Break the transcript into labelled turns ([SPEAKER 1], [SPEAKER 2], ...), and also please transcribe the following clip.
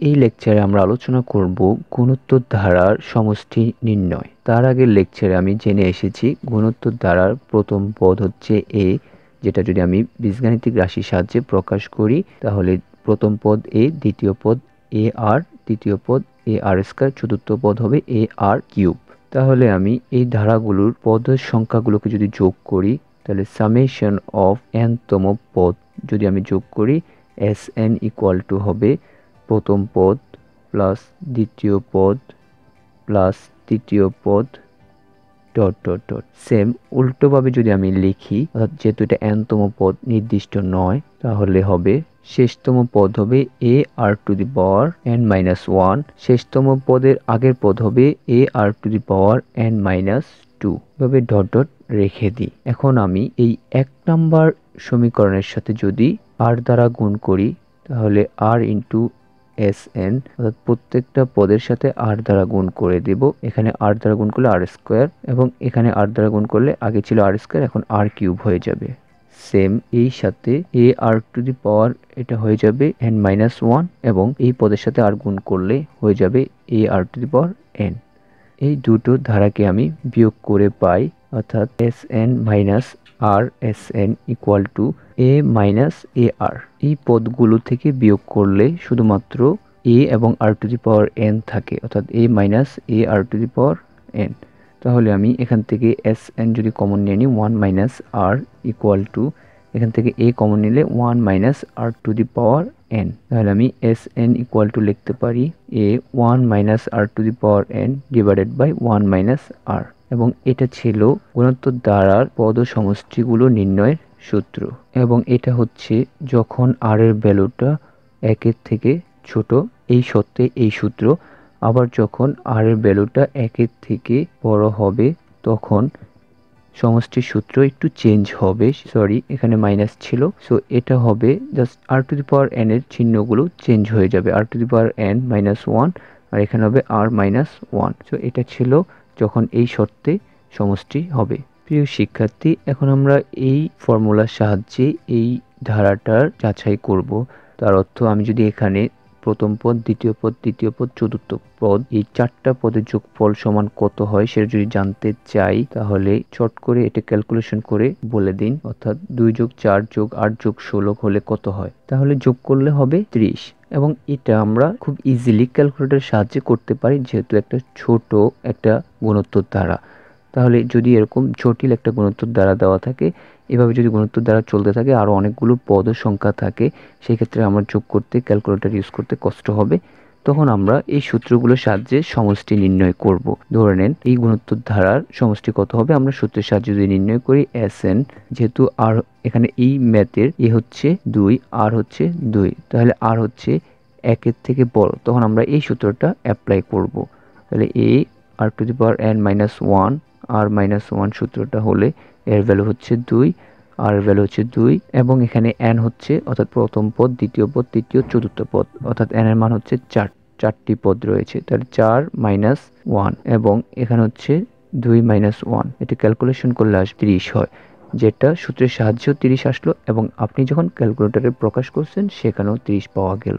[SPEAKER 1] এই লেকচারে আমরা আলোচনা করব গুণোত্তর ধারার সমষ্টি নির্ণয়। তার আগের লেকচারে আমি জেনে এসেছি গুণোত্তর ধারার প্রথম পদ হচ্ছে এ যেটা যদি আমি বীজগাণিতিক রাশির সাহায্যে প্রকাশ করি, তাহলে প্রথম পদ এ দ্বিতীয় পদ এ আর তৃতীয় পদ এ আর স্কয়ার চতুর্থ পদ হবে এ আর কিউব তাহলে আমি এই ধারাগুলোর পদের সংখ্যাগুলোকে যদি যোগ করি, তাহলে সামেশন অফ এন তম পদ যদি আমি যোগ করি এস এন ইকুয়াল টু হবে প্রথম পদ প্লাস দ্বিতীয় পদ প্লাস তৃতীয় পদ ডট ডট ডট সেম উল্টোভাবে যদি আমি লিখি, অর্থাৎ যেহেতু এটা এনতম পদ নির্দিষ্ট নয়, তাহলে হবে শেষতম পদ হবে a r to the power n minus one শেষতম পদের আগের পদ হবে a r to the power n minus two এভাবে ডট ডট রেখে দিই। এখন আমি এই এক নাম্বার সমীকরণের সাথে যদি আর দ্বারা গুণ করি, তাহলে আর ইন্টু এস এন অর্থাৎ প্রত্যেকটা পদের সাথে আর দ্বারা গুণ করে দেব। এখানে আর দ্বারা গুণ করলে আর স্কোয়ার এবং এখানে আর দ্বারা গুণ করলে আগে ছিল আর স্কোয়ার এখন আর কিউব হয়ে যাবে। সেম এই সাথে এ আর টু দি পাওয়ার এটা হয়ে যাবে এন মাইনাস ওয়ান এবং এই পদের সাথে আর গুণ করলে হয়ে যাবে এ আর টু দি পাওয়ার এন এই দুটো ধারাকে আমি বিয়োগ করে পাই, অর্থাৎ S n minus r S n equal to a minus a r এই পদগুলো থেকে বিয়োগ করলে শুধুমাত্র এ এবং আর টু দি পাওয়ার এন থাকে, অর্থাৎ a minus a r to the power n তাহলে আমি এখান থেকে এস এন যদি কমন নিয়ে নিই one minus r equal to এখান থেকে এ কমন নিলে one minus r to the power n তাহলে আমি এস এন ইকুয়াল টু লিখতে পারি a one minus r to the power n divided by one minus r এবং এটা ছিল গুণোত্তর দ্বারার পদ সমষ্টিগুলো নির্ণয়ের সূত্র। এবং এটা হচ্ছে যখন আর এর ভ্যালুটা একের থেকে ছোট, এই সত্ত্বে এই সূত্র। আবার যখন আর এর ভ্যালুটা একের থেকে বড় হবে, তখন সমষ্টির সূত্র একটু চেঞ্জ হবে। সরি এখানে মাইনাস ছিল। সো এটা হবে just r to the power n এর চিহ্নগুলো চেঞ্জ হয়ে যাবে। R to the power n minus one r এখানে হবে আর মাইনাস ওয়ান সো এটা ছিল যখন এই শর্তে সমষ্টি হবে। প্রিয় শিক্ষার্থী, এখন আমরা এই ফর্মুলার সাহায্যে এই ধারাটার যাচাই করব। তার অর্থ আমি যদি এখানে প্রথম পদ, দ্বিতীয় পদ, তৃতীয় পদ, চতুর্থ পদ। এই চারটা পদের যোগফল সমান কত হয় সেটা যদি জানতে চাই, তাহলে চট করে এটা ক্যালকুলেশন করে বলে দিন। অর্থাৎ দুই যোগ চার যোগ আট যোগ ষোলো হলে কত হয়? তাহলে যোগ করলে হবে ত্রিশ। এবং এটা আমরা খুব ইজিলি ক্যালকুলেটরের সাহায্যে করতে পারি, যেহেতু একটা ছোট একটা গুণোত্তর দ্বারা তাহলে যদি এরকম জটিল একটা গুণোত্তর দ্বারা দেওয়া থাকে, এভাবে যদি গুণোত্তর দ্বারা চলতে থাকে আরও অনেকগুলো পদ সংখ্যা থাকে সেই ক্ষেত্রে আমরা যোগ করতে ক্যালকুলেটর ইউজ করতে কষ্ট হবে। তখন আমরা এই সূত্রগুলোর সাহায্যে সমষ্টি নির্ণয় করব। ধরে নেন, এই গুণোত্তর ধারার সমষ্টি কত হবে? আমরা সূত্রের সাহায্যে যদি নির্ণয় করি এস এন যেহেতু আর এখানে এই ম্যাথের এ হচ্ছে দুই আর হচ্ছে দুই, তাহলে আর হচ্ছে একের থেকে বড়। তখন আমরা এই সূত্রটা অ্যাপ্লাই করব। তাহলে a r to the power n minus one r minus one সূত্রটা হলে এর ভ্যালু হচ্ছে দুই, আর ভ্যালু হচ্ছে দুই, এবং এখানে এন হচ্ছে অর্থাৎ প্রথম পদ, দ্বিতীয় পদ, তৃতীয়, চতুর্থ পদ, অর্থাৎ এন এর মান হচ্ছে চার, চারটি পদ রয়েছে। তাহলে চার মাইনাস ওয়ান এবং এখানে হচ্ছে দুই মাইনাস ওয়ান এটি ক্যালকুলেশন করলে আস তিরিশ হয়, যেটা সূত্রের সাহায্যেও তিরিশ আসলো, এবং আপনি যখন ক্যালকুলেটারে প্রকাশ করছেন, সেখানেও তিরিশ পাওয়া গেল।